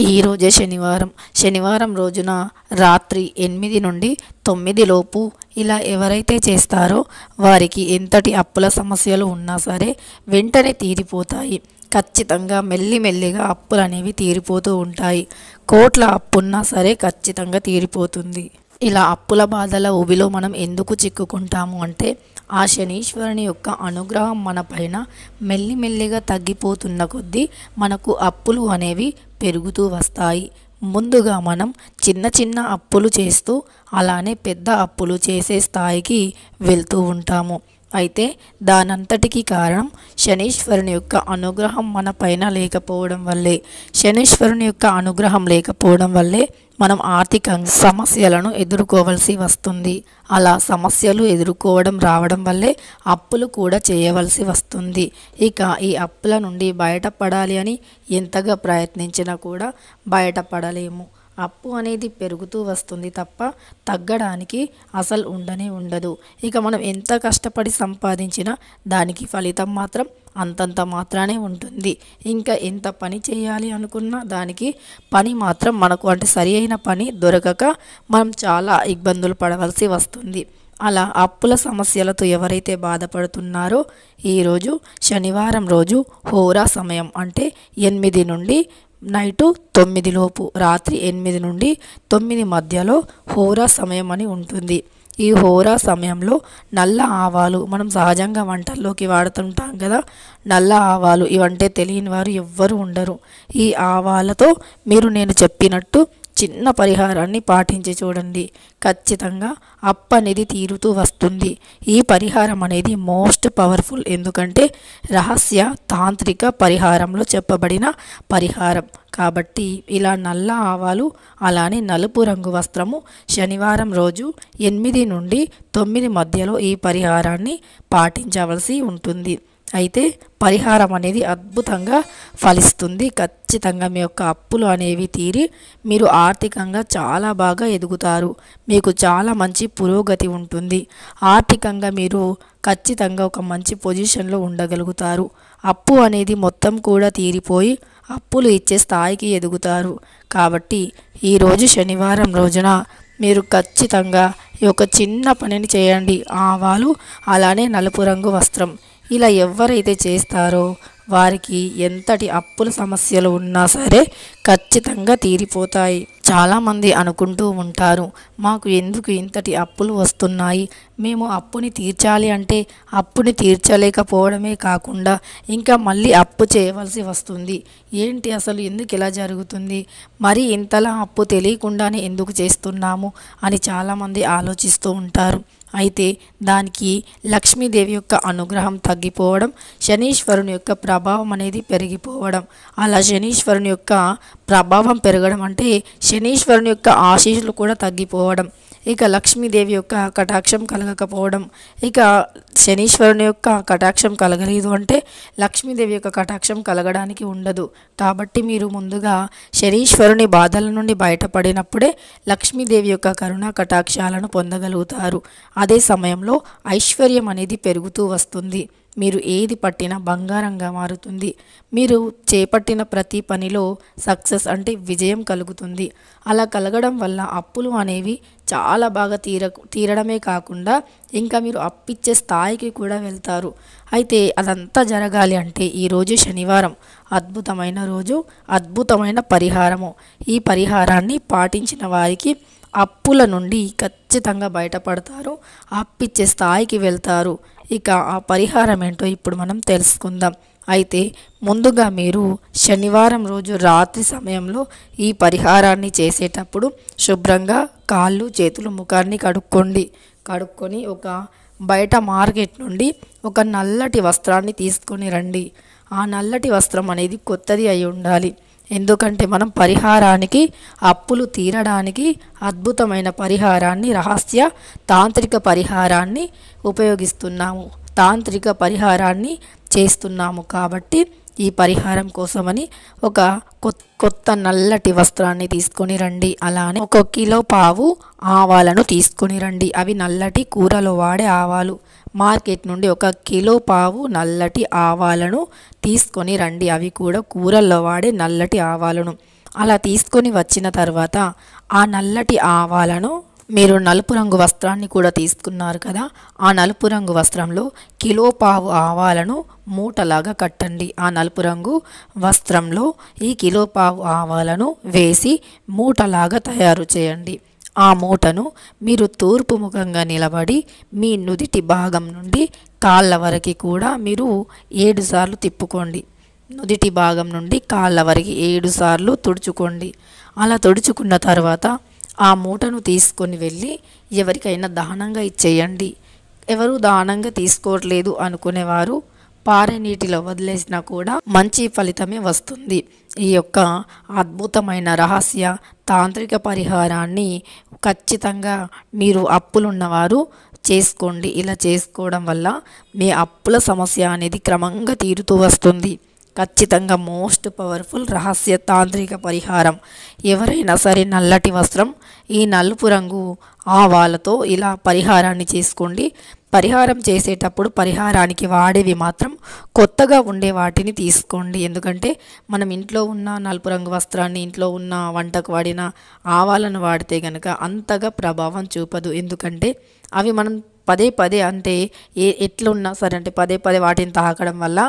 ఈరోజే శనివారం. శనివారం రోజున రాత్రి ఎనిమిది నుండి తొమ్మిది లోపు ఇలా ఎవరైతే చేస్తారో వారికి ఎంతటి అప్పుల సమస్యలు ఉన్నా సరే వెంటనే తీరిపోతాయి. ఖచ్చితంగా మెల్లిమెల్లిగా అప్పులు అనేవి తీరిపోతూ ఉంటాయి. కోట్ల అప్పున్నా సరే ఖచ్చితంగా తీరిపోతుంది. ఇలా అప్పుల బాధల ఊబిలో మనం ఎందుకు చిక్కుకుంటాము అంటే ఆ శనీశ్వరుని యొక్క అనుగ్రహం మన పైన మెల్లిమెల్లిగా తగ్గిపోతున్న కొద్దీ మనకు అప్పులు అనేవి పెరుగుతూ వస్తాయి. ముందుగా మనం చిన్న చిన్న అప్పులు చేస్తూ అలానే పెద్ద అప్పులు చేసే స్థాయికి వెళ్తూ ఉంటాము. అయితే దానంతటికీ కారణం శనీశ్వరుని యొక్క అనుగ్రహం మన పైన లేకపోవడం వల్లే. శనీశ్వరుని యొక్క అనుగ్రహం లేకపోవడం వల్లే మనం ఆర్థిక సమస్యలను ఎదుర్కోవలసి వస్తుంది. అలా సమస్యలు ఎదుర్కోవడం రావడం వల్లే అప్పులు కూడా చేయవలసి వస్తుంది. ఇక ఈ అప్పుల నుండి బయటపడాలి అని ఎంతగా ప్రయత్నించినా కూడా బయటపడలేము. అప్పు అనేది పెరుగుతూ వస్తుంది తప్ప తగ్గడానికి అసలు ఉండనే ఉండదు. ఇక మనం ఎంత కష్టపడి సంపాదించినా దానికి ఫలితం మాత్రం అంతంత మాత్రానే ఉంటుంది. ఇంకా ఎంత పని చేయాలి అనుకున్నా దానికి పని మాత్రం మనకు అంటే సరి అయిన పని దొరకక మనం చాలా ఇబ్బందులు పడవలసి వస్తుంది. అలా అప్పుల సమస్యలతో ఎవరైతే బాధపడుతున్నారో ఈరోజు శనివారం రోజు హోరా సమయం అంటే ఎనిమిది నుండి నైటు తొమ్మిది లోపు రాత్రి ఎనిమిది నుండి తొమ్మిది మధ్యలో హోరా సమయం అని ఉంటుంది. ఈ హోరా సమయంలో నల్ల ఆవాలు మనం సహజంగా వంటల్లోకి వాడుతుంటాం కదా. నల్ల ఆవాలు ఇవంటే తెలియని వారు ఎవ్వరు ఉండరు. ఈ ఆవాలతో మీరు నేను చెప్పినట్టు చిన్న పరిహారాన్ని పాటించి చూడండి. ఖచ్చితంగా అప్ అనేది తీరుతూ వస్తుంది. ఈ పరిహారం అనేది మోస్ట్ పవర్ఫుల్. ఎందుకంటే రహస్య తాంత్రిక పరిహారంలో చెప్పబడిన పరిహారం. కాబట్టి ఇలా నల్ల ఆవాలు అలానే నలుపు రంగు వస్త్రము శనివారం రోజు ఎనిమిది నుండి తొమ్మిది మధ్యలో ఈ పరిహారాన్ని పాటించవలసి ఉంటుంది. అయితే పరిహారం అనేది అద్భుతంగా ఫలిస్తుంది. ఖచ్చితంగా మీ యొక్క అప్పులు అనేవి తీరి మీరు ఆర్థికంగా చాలా బాగా ఎదుగుతారు. మీకు చాలా మంచి పురోగతి ఉంటుంది. ఆర్థికంగా మీరు ఖచ్చితంగా ఒక మంచి పొజిషన్లో ఉండగలుగుతారు. అప్పు అనేది మొత్తం కూడా తీరిపోయి అప్పులు ఇచ్చే స్థాయికి ఎదుగుతారు. కాబట్టి ఈరోజు శనివారం రోజున మీరు ఖచ్చితంగా ఈ యొక్క చిన్న పనిని చేయండి. ఆవాలు అలానే నలుపు రంగు వస్త్రం. ఇలా ఎవరైతే చేస్తారో వారికి ఎంతటి అప్పుల సమస్యలు ఉన్నా సరే ఖచ్చితంగా తీరిపోతాయి. చాలామంది అనుకుంటూ ఉంటారు మాకు ఎందుకు ఇంతటి అప్పులు వస్తున్నాయి? మేము అప్పుని తీర్చాలి అంటే అప్పుని తీర్చలేకపోవడమే కాకుండా ఇంకా మళ్ళీ అప్పు చేయవలసి వస్తుంది. ఏంటి అసలు ఎందుకు ఇలా జరుగుతుంది? మరి ఇంతలా అప్పు తెలియకుండానే ఎందుకు చేస్తున్నాము? అని చాలామంది ఆలోచిస్తూ ఉంటారు. అయితే దానికి లక్ష్మీదేవి యొక్క అనుగ్రహం తగ్గిపోవడం శనీశ్వరుని యొక్క ప్రభావం అనేది పెరిగిపోవడం. అలా శనీశ్వరుని యొక్క ప్రభావం పెరగడం అంటే శనీశ్వరుని యొక్క ఆశీస్సులు కూడా తగ్గిపోవడం. ఇక లక్ష్మీదేవి యొక్క కటాక్షం కలగకపోవడం ఇక శనీశ్వరుని యొక్క కటాక్షం కలగలేదు అంటే లక్ష్మీదేవి యొక్క కటాక్షం కలగడానికి ఉండదు. కాబట్టి మీరు ముందుగా శనీశ్వరుని బాధల నుండి బయటపడినప్పుడే లక్ష్మీదేవి యొక్క కరుణా కటాక్షాలను పొందగలుగుతారు. అదే సమయంలో ఐశ్వర్యం అనేది పెరుగుతూ వస్తుంది. మీరు ఏది పట్టినా బంగారంగా మారుతుంది. మీరు చేపట్టిన ప్రతి పనిలో సక్సెస్ అంటే విజయం కలుగుతుంది. అలా కలగడం వల్ల అప్పులు అనేవి చాలా బాగా తీర తీరడమే కాకుండా ఇంకా మీరు అప్పిచ్చే స్థాయికి కూడా వెళ్తారు. అయితే అదంతా జరగాలి అంటే ఈరోజు శనివారం. అద్భుతమైన రోజు అద్భుతమైన పరిహారము. ఈ పరిహారాన్ని పాటించిన వారికి అప్పుల నుండి ఖచ్చితంగా బయటపడతారు అప్పిచ్చే స్థాయికి వెళ్తారు. ఇక ఆ పరిహారం ఏంటో ఇప్పుడు మనం తెలుసుకుందాం. అయితే ముందుగా మీరు శనివారం రోజు రాత్రి సమయంలో ఈ పరిహారాన్ని చేసేటప్పుడు శుభ్రంగా కాళ్ళు చేతులు ముఖాన్ని కడుక్కోండి. కడుక్కొని ఒక బయట మార్కెట్ నుండి ఒక నల్లటి వస్త్రాన్ని తీసుకొని రండి. ఆ నల్లటి వస్త్రం అనేది కొత్తది అయి ఉండాలి. ఎందుకంటే మనం పరిహారానికి అప్పులు తీరడానికి అద్భుతమైన పరిహారాన్ని రహస్య తాంత్రిక పరిహారాన్ని ఉపయోగిస్తున్నాము. తాంత్రిక పరిహారాన్ని చేస్తున్నాము కాబట్టి ఈ పరిహారం కోసమని ఒక కొత్త నల్లటి వస్త్రాన్ని తీసుకొని రండి. అలానే ఒక కిలో పావు ఆవాలను తీసుకొని రండి. అవి నల్లటి కూరలో వాడే ఆవాలు. మార్కెట్ నుండి ఒక కిలో పావు నల్లటి ఆవాలను తీసుకొని రండి. అవి కూడా కూరల్లో వాడే నల్లటి ఆవాలను. అలా తీసుకొని వచ్చిన తర్వాత ఆ నల్లటి ఆవాలను మీరు నలుపు రంగు వస్త్రాన్ని కూడా తీసుకున్నారు కదా. ఆ నలుపు రంగు వస్త్రంలో కిలో పావు ఆవాలను మూటలాగా కట్టండి. ఆ నలుపు రంగు వస్త్రంలో ఈ కిలో పావు ఆవాలను వేసి మూటలాగా తయారు చేయండి. ఆ మూటను మీరు తూర్పు ముఖంగా నిలబడి మీ నుదిటి భాగం నుండి కాళ్ళ వరకు కూడా మీరు ఏడుసార్లు తిప్పుకోండి. నుదిటి భాగం నుండి కాళ్ళ వరకు ఏడుసార్లు తుడుచుకోండి. అలా తుడుచుకున్న తర్వాత ఆ మూటను తీసుకొని వెళ్ళి ఎవరికైనా దానంగా ఇచ్చేయండి. ఎవరు దానంగా తీసుకోవట్లేదు అనుకునేవారు పారే నీటిలో వదిలేసినా కూడా మంచి ఫలితమే వస్తుంది. ఈ యొక్క అద్భుతమైన రహస్య తాంత్రిక పరిహారాన్ని ఖచ్చితంగా మీరు అప్పులున్నవారు చేసుకోండి. ఇలా చేసుకోవడం వల్ల మీ అప్పుల సమస్య అనేది క్రమంగా తీరుతూ వస్తుంది. ఖచ్చితంగా మోస్ట్ పవర్ఫుల్ రహస్య తాంత్రిక పరిహారం. ఎవరైనా సరే నల్లటి వస్త్రం ఈ నలుపు రంగు ఆవాలతో ఇలా పరిహారాన్ని చేసుకోండి. పరిహారం చేసేటప్పుడు పరిహారానికి వాడేవి మాత్రం కొత్తగా ఉండే వాటిని తీసుకోండి. ఎందుకంటే మనం ఇంట్లో ఉన్న నలుపు రంగు వస్త్రాన్ని ఇంట్లో ఉన్న వంటకు వాడిన ఆవాలను వాడితే కనుక అంతగా ప్రభావం చూపదు. ఎందుకంటే అవి మనం పదే పదే అంటే ఏ ఎట్లున్నా సరే అంటే పదే పదే వాటిని తాకడం వల్ల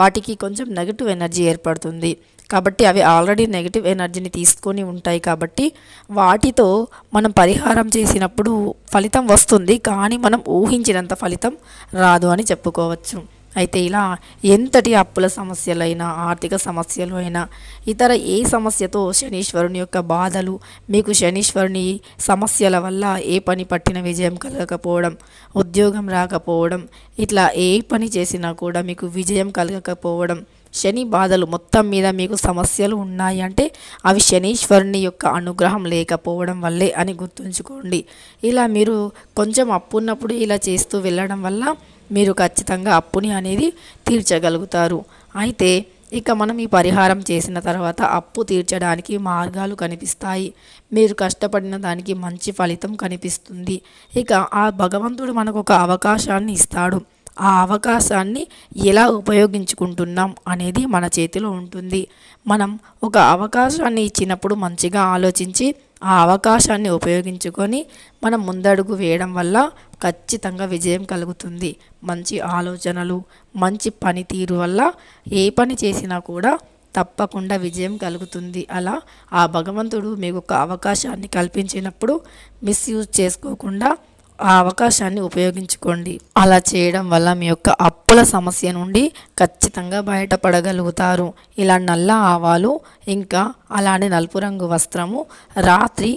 వాటికి కొంచెం నెగిటివ్ ఎనర్జీ ఏర్పడుతుంది. కాబట్టి అవి ఆల్రెడీ నెగిటివ్ ఎనర్జీని తీసుకొని ఉంటాయి కాబట్టి వాటితో మనం పరిహారం చేసినప్పుడు ఫలితం వస్తుంది కానీ మనం ఊహించినంత ఫలితం రాదు అని చెప్పుకోవచ్చు. అయితే ఇలా ఎంతటి అప్పుల సమస్యలైనా ఆర్థిక సమస్యలు అయినా ఇతర ఏ సమస్యతో శనీశ్వరుని యొక్క బాధలు మీకు శనీశ్వరుని సమస్యల వల్ల ఏ పని పట్టిన విజయం కలగకపోవడం ఉద్యోగం రాకపోవడం ఇట్లా ఏ పని చేసినా కూడా మీకు విజయం కలగకపోవడం శని బాధలు మొత్తం మీద మీకు సమస్యలు ఉన్నాయి అంటే అవి శనీశ్వరుని యొక్క అనుగ్రహం లేకపోవడం వల్లే అని గుర్తుంచుకోండి. ఇలా మీరు కొంచెం అప్పు ఉన్నప్పుడు ఇలా చేస్తూ వెళ్ళడం వల్ల మీరు ఖచ్చితంగా అప్పుని అనేది తీర్చగలుగుతారు. అయితే ఇక మనం ఈ పరిహారం చేసిన తర్వాత అప్పు తీర్చడానికి మార్గాలు కనిపిస్తాయి. మీరు కష్టపడిన దానికి మంచి ఫలితం కనిపిస్తుంది. ఇక ఆ భగవంతుడు మనకు ఒక అవకాశాన్ని ఇస్తాడు. ఆ అవకాశాన్ని ఎలా ఉపయోగించుకుంటున్నాం అనేది మన చేతిలో ఉంటుంది. మనం ఒక అవకాశాన్ని ఇచ్చినప్పుడు మంచిగా ఆలోచించి ఆ అవకాశాన్ని ఉపయోగించుకొని మనం ముందడుగు వేయడం వల్ల ఖచ్చితంగా విజయం కలుగుతుంది. మంచి ఆలోచనలు మంచి పనితీరు వల్ల ఏ పని చేసినా కూడా తప్పకుండా విజయం కలుగుతుంది. అలా ఆ భగవంతుడు మీకు ఒక అవకాశాన్ని కల్పించినప్పుడు మిస్యూజ్ చేసుకోకుండా ఆ అవకాశాన్ని ఉపయోగించుకోండి. అలా చేయడం వల్ల మీ యొక్క అప్పుల సమస్య నుండి ఖచ్చితంగా బయటపడగలుగుతారు. ఇలా నల్ల ఆవాలు ఇంకా అలానే నలుపు రంగు వస్త్రము రాత్రి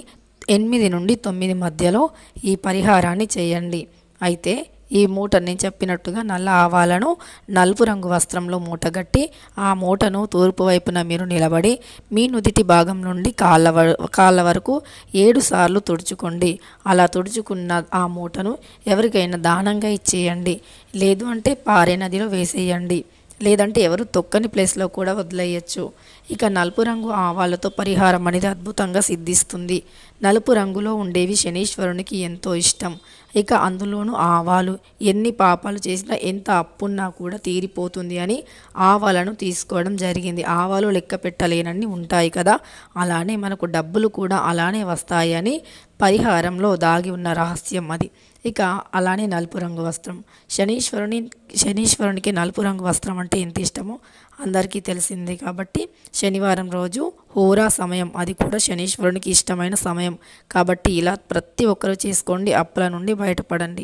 ఎనిమిది నుండి తొమ్మిది మధ్యలో ఈ పరిహారాన్ని చేయండి. అయితే ఈ మూట నేను చెప్పినట్టుగా నల్ల ఆవాలను నలుపు రంగు వస్త్రంలో మూటగట్టి ఆ మూటను తూర్పు వైపున మీరు నిలబడి మీ నుదిటి భాగం నుండి కాళ్ళ వ- కాళ్ళ వరకు ఏడు సార్లు తుడుచుకోండి. అలా తుడుచుకున్న ఆ మూటను ఎవరికైనా దానంగా ఇచ్చేయండి. లేదు అంటే పారే నదిలో వేసేయండి. లేదంటే ఎవరు తొక్కని ప్లేస్లో కూడా వదిలేయచ్చు. ఇక నలుపు రంగు ఆవాలతో పరిహారం అనేది అద్భుతంగా సిద్ధిస్తుంది. నలుపు రంగులో ఉండేవి శనీశ్వరునికి ఎంతో ఇష్టం. ఇక అందులోనూ ఆవాలు ఎన్ని పాపాలు చేసినా ఎంత అప్పున్నా కూడా తీరిపోతుంది అని ఆవాలను తీసుకోవడం జరిగింది. ఆవాలు లెక్క పెట్టలేనన్ని ఉంటాయి కదా అలానే మనకు డబ్బులు కూడా అలానే వస్తాయని పరిహారంలో దాగి ఉన్న రహస్యం అది. ఇక అలానే నలుపు రంగు వస్త్రం. శనీశ్వరుని శనీశ్వరునికి నలుపు రంగు వస్త్రం అంటే ఎంత ఇష్టమో అందరికీ తెలిసిందే కాబట్టి శనివారం రోజు హోరా సమయం. అది కూడా శనీశ్వరునికి ఇష్టమైన సమయం. కాబట్టి ఇలా ప్రతి ఒక్కరూ చేసుకోండి. అప్పుల నుండి బయటపడండి.